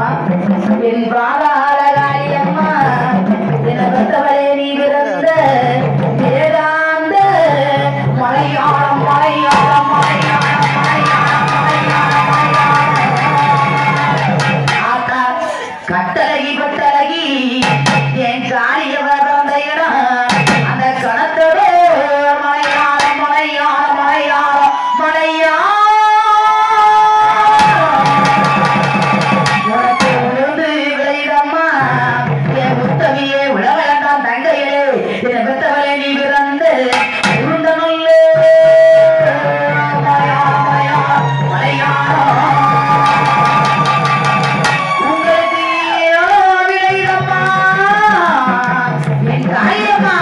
அம்மா என் என் காளியம்மா